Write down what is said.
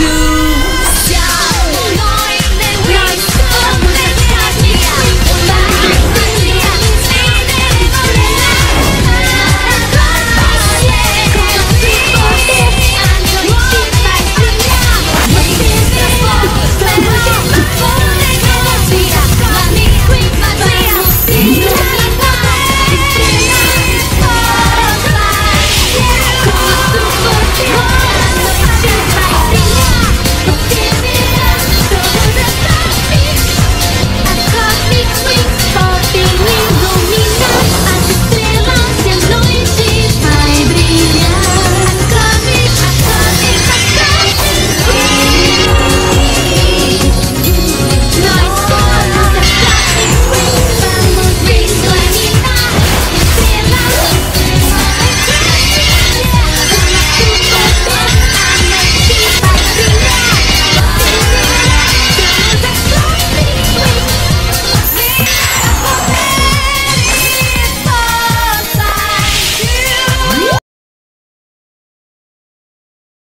you